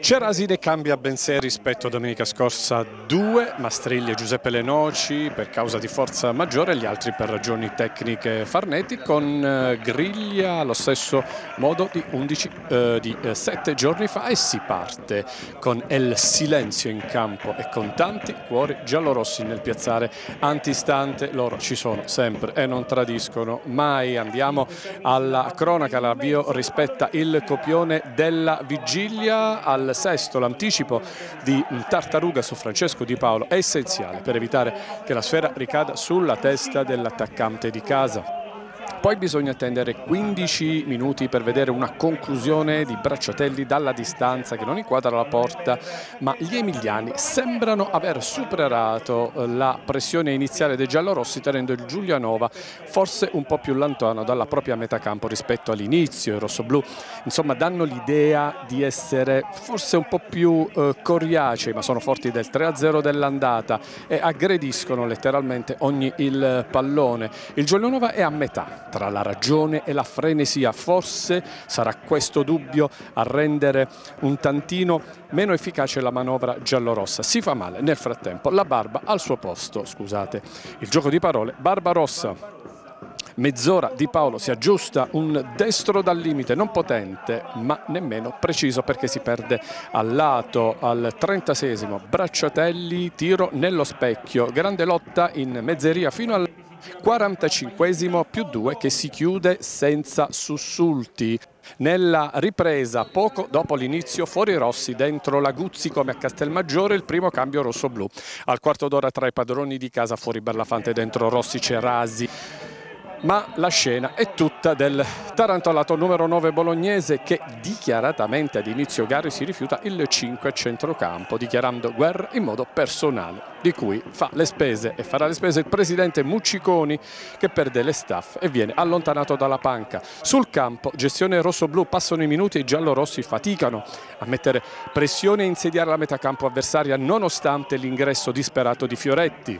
Ceraside cambia ben sé rispetto a domenica scorsa, due, Mastrigli e Giuseppe Lenoci per causa di forza maggiore, gli altri per ragioni tecniche Farnetti, con eh, Griglia allo stesso modo di, 11, eh, di eh, 7 giorni fa e si parte con El Silenzio in campo e con tanti cuori giallorossi nel piazzare antistante, loro ci sono sempre e non tradiscono mai, andiamo alla cronaca, l'avvio rispetta il copione della vigilia al sesto l'anticipo di Tartaruga su Francesco Di Paolo è essenziale per evitare che la sfera ricada sulla testa dell'attaccante di casa. Poi bisogna attendere 15 minuti per vedere una conclusione di Bracciatelli dalla distanza che non inquadra la porta, ma gli emiliani sembrano aver superato la pressione iniziale dei giallorossi tenendo il Giulianova forse un po' più lontano dalla propria metacampo rispetto all'inizio. I rossoblù insomma danno l'idea di essere forse un po' più eh, coriacei, ma sono forti del 3-0 dell'andata e aggrediscono letteralmente ogni il pallone. Il Giulianova è a metà tra la ragione e la frenesia. Forse sarà questo dubbio a rendere un tantino meno efficace la manovra giallorossa. Si fa male nel frattempo la Barba al suo posto, scusate. Il gioco di parole, Barbarossa mezz'ora di Paolo si aggiusta un destro dal limite non potente ma nemmeno preciso perché si perde al lato al 36esimo Bracciatelli tiro nello specchio grande lotta in mezzeria fino al 45 più 2 che si chiude senza sussulti. Nella ripresa, poco dopo l'inizio, fuori Rossi, dentro la Guzzi come a Castelmaggiore, il primo cambio rosso-blu. Al quarto d'ora tra i padroni di casa, fuori Berlafante, dentro Rossi c'è Rasi ma la scena è tutta del tarantolato numero 9 bolognese che dichiaratamente ad inizio gare si rifiuta il 5 a centrocampo dichiarando guerra in modo personale di cui fa le spese e farà le spese il presidente Mucciconi che perde le staff e viene allontanato dalla panca. Sul campo gestione rosso-blu passano i minuti e i giallorossi faticano a mettere pressione e insediare la metacampo avversaria nonostante l'ingresso disperato di Fioretti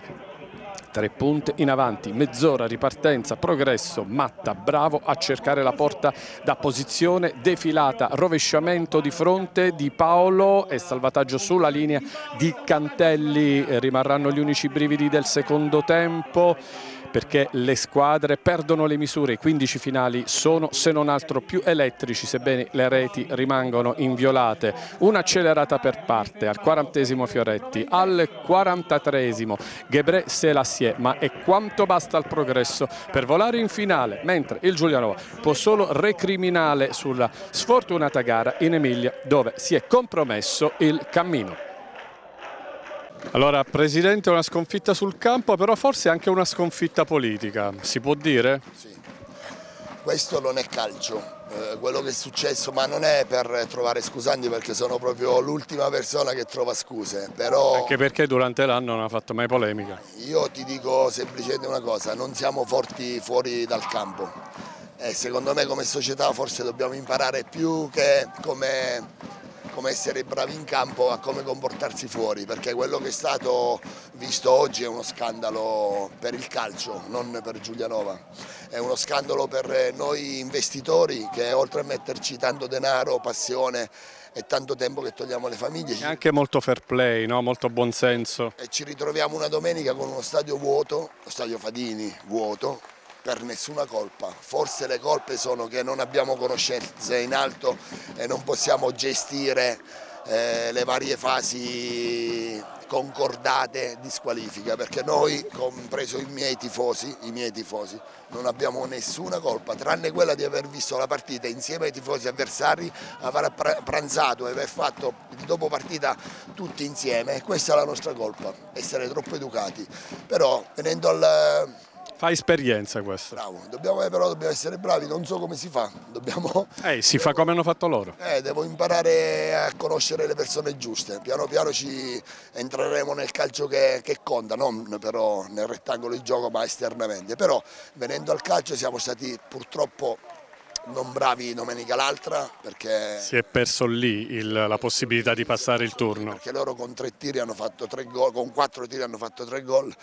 tre punti in avanti, mezz'ora, ripartenza, progresso, Matta bravo a cercare la porta da posizione defilata, rovesciamento di fronte di Paolo e salvataggio sulla linea di Cantelli, rimarranno gli unici brividi del secondo tempo perché le squadre perdono le misure, i 15 finali sono se non altro più elettrici sebbene le reti rimangono inviolate. Un'accelerata per parte al 40 Fioretti, al 43 Gebre Selassie, ma è quanto basta al progresso per volare in finale, mentre il Giulianova può solo recriminare sulla sfortunata gara in Emilia dove si è compromesso il cammino. Allora, Presidente, una sconfitta sul campo, però forse anche una sconfitta politica, si può dire? Sì, questo non è calcio, eh, quello che è successo, ma non è per trovare scusanti perché sono proprio l'ultima persona che trova scuse, però... Anche perché durante l'anno non ha fatto mai polemica. Io ti dico semplicemente una cosa, non siamo forti fuori dal campo e secondo me come società forse dobbiamo imparare più che come come essere bravi in campo a come comportarsi fuori, perché quello che è stato visto oggi è uno scandalo per il calcio, non per Giulianova. È uno scandalo per noi investitori che oltre a metterci tanto denaro, passione e tanto tempo che togliamo alle famiglie. È anche molto fair play, no? molto buonsenso. E ci ritroviamo una domenica con uno stadio vuoto, lo stadio Fadini vuoto, per nessuna colpa, forse le colpe sono che non abbiamo conoscenze in alto e non possiamo gestire eh, le varie fasi concordate di squalifica perché noi, compreso i miei tifosi, i miei tifosi, non abbiamo nessuna colpa tranne quella di aver visto la partita insieme ai tifosi avversari, aver pranzato e aver fatto il dopo partita tutti insieme, questa è la nostra colpa, essere troppo educati, però venendo al Fa esperienza questo. Bravo, dobbiamo, eh, però dobbiamo essere bravi, non so come si fa. Dobbiamo, eh, si fa come hanno fatto loro. Eh, devo imparare a conoscere le persone giuste. Piano piano ci entreremo nel calcio che, che conta, non però nel rettangolo di gioco ma esternamente. Però venendo al calcio siamo stati purtroppo non bravi domenica l'altra perché... Si è perso lì il, la possibilità di passare il turno. Perché loro con tre tiri hanno fatto tre gol, con quattro tiri hanno fatto tre gol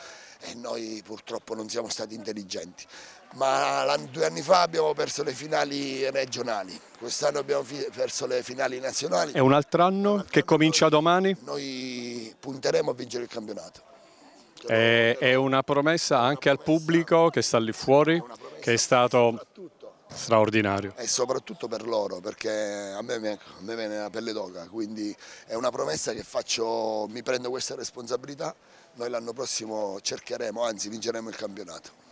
e noi purtroppo non siamo stati intelligenti. Ma due anni fa abbiamo perso le finali regionali, quest'anno abbiamo perso le finali nazionali. E un altro anno un che comincia domani? Noi punteremo a vincere il campionato. È, è una promessa anche al pubblico che sta lì fuori, che è stato straordinario. E soprattutto per loro, perché a me, a me viene la pelle d'oca, quindi è una promessa che faccio, mi prendo questa responsabilità, noi l'anno prossimo cercheremo, anzi vinceremo il campionato.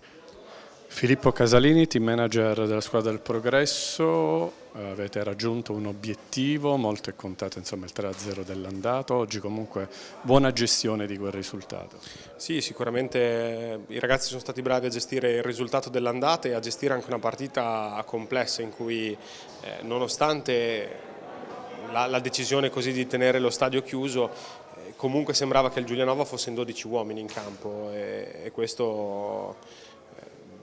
Filippo Casalini, team manager della squadra del Progresso, avete raggiunto un obiettivo, molto è contato insomma, il 3-0 dell'andato, oggi comunque buona gestione di quel risultato. Sì, sicuramente i ragazzi sono stati bravi a gestire il risultato dell'andata e a gestire anche una partita complessa in cui eh, nonostante la, la, decisione così di tenere lo stadio chiuso eh, comunque sembrava che il Giulianova fosse in 12 uomini in campo e questo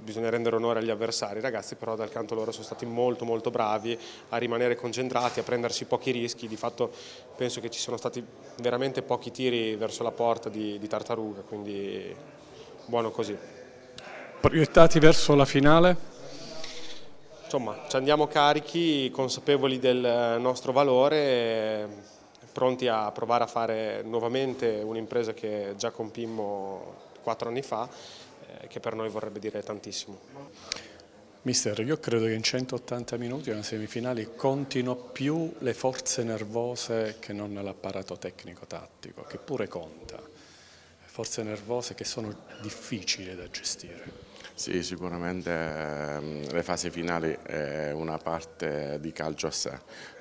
bisogna rendere onore agli avversari, i ragazzi però dal canto loro sono stati molto molto bravi a rimanere concentrati, a prendersi pochi rischi, di fatto penso che ci siano stati veramente pochi tiri verso la porta di, di Tartaruga, quindi buono così. Proiettati verso la finale? Insomma, ci andiamo carichi, consapevoli del nostro valore, pronti a provare a fare nuovamente un'impresa che già compimmo quattro anni fa eh, che per noi vorrebbe dire tantissimo. Mister, io credo che in 180 minuti una semifinale contino più le forze nervose che non l'apparato tecnico-tattico, che pure conta. Forze nervose che sono difficili da gestire. Sì, sicuramente ehm, le fasi finali è una parte di calcio a sé.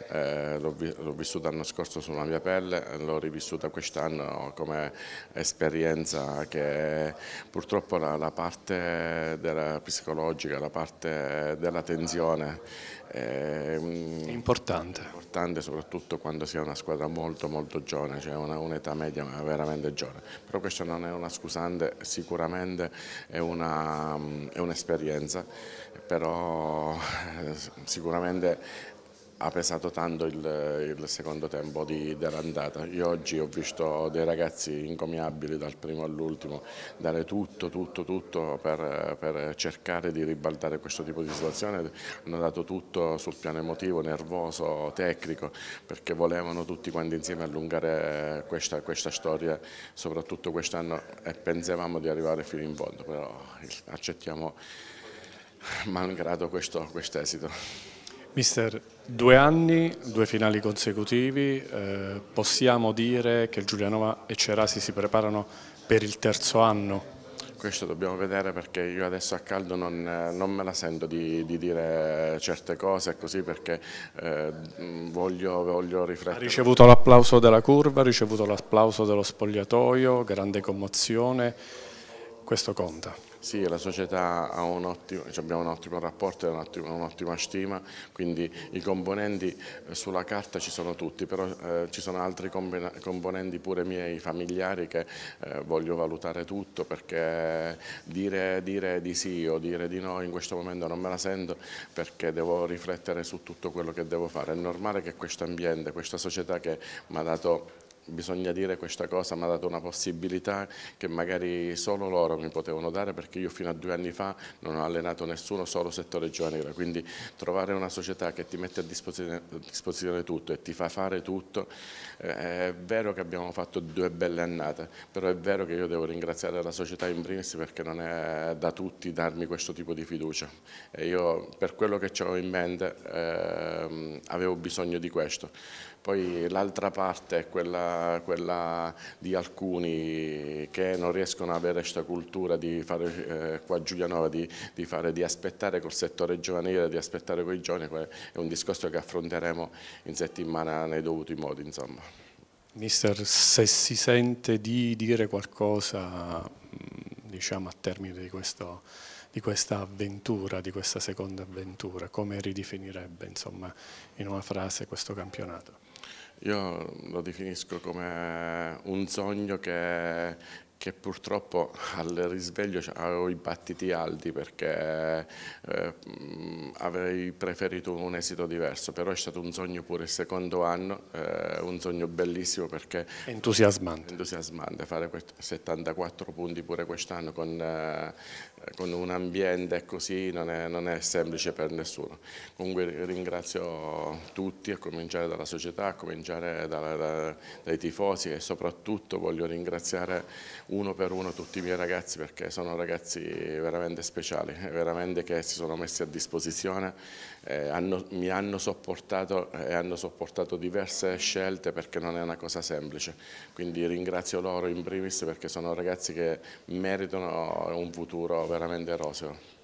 Eh, l'ho, vissuta l'anno scorso sulla mia pelle, l'ho rivissuta quest'anno come esperienza che purtroppo la, la parte della psicologica, la parte della tensione è importante. importante soprattutto quando si è una squadra molto molto giovane, cioè un'età media veramente giovane, però questa non è una scusante, sicuramente è un'esperienza, un però eh, sicuramente ha pesato tanto il, il secondo tempo dell'andata. Io oggi ho visto dei ragazzi incommiabili dal primo all'ultimo dare tutto, tutto, tutto per, per, cercare di ribaltare questo tipo di situazione. Hanno dato tutto sul piano emotivo, nervoso, tecnico, perché volevano tutti quanti insieme allungare questa, questa storia, soprattutto quest'anno, e pensavamo di arrivare fino in fondo, però accettiamo malgrado questo quest esito. Mister, due anni, due finali consecutivi, eh, possiamo dire che il Giulianova e Cerasi si preparano per il terzo anno? Questo dobbiamo vedere perché io adesso a caldo non, non me la sento di, di, dire certe cose così perché eh, voglio, voglio riflettere. Ha ricevuto l'applauso della curva, ha ricevuto l'applauso dello spogliatoio, grande commozione, questo conta. Sì, la società ha un ottimo, cioè abbiamo un ottimo rapporto e un'ottima stima, quindi i componenti eh, sulla carta ci sono tutti, però eh, ci sono altri componenti pure miei familiari che eh, voglio valutare tutto perché dire, dire, di sì o dire di no in questo momento non me la sento perché devo riflettere su tutto quello che devo fare. È normale che questo ambiente, questa società che mi ha dato bisogna dire questa cosa, mi ha dato una possibilità che magari solo loro mi potevano dare perché io fino a due anni fa non ho allenato nessuno, solo settore giovanile, quindi trovare una società che ti mette a disposizione, a disposizione tutto e ti fa fare tutto, eh, è vero che abbiamo fatto due belle annate, però è vero che io devo ringraziare la società in primis perché non è da tutti darmi questo tipo di fiducia e io per quello che ho in mente eh, avevo bisogno di questo. Poi l'altra parte è quella, quella, di alcuni che non riescono ad avere questa cultura di fare eh, qua a Giulianova, di, di, fare, di aspettare col settore giovanile, di aspettare con i giovani, è un discorso che affronteremo in settimana nei dovuti modi. Insomma. Mister, se si sente di dire qualcosa diciamo, a termine di, questo, di, questa avventura, di questa seconda avventura, come ridefinirebbe insomma, in una frase questo campionato? Io lo definisco come un sogno che, che purtroppo al risveglio avevo i battiti alti perché eh, avrei preferito un esito diverso, però è stato un sogno pure il secondo anno, eh, un sogno bellissimo perché... Entusiasmante. Entusiasmante, fare 74 punti pure quest'anno con, eh, con, un ambiente così non è, non è, semplice per nessuno. Comunque ringrazio tutti, a cominciare dalla società, a cominciare da, da, dai tifosi e soprattutto voglio ringraziare uno per uno tutti i miei ragazzi perché sono ragazzi veramente speciali, veramente che si sono messi a disposizione, eh, hanno, mi hanno sopportato e hanno sopportato diverse scelte perché non è una cosa semplice, quindi ringrazio loro in primis perché sono ragazzi che meritano un futuro veramente roseo.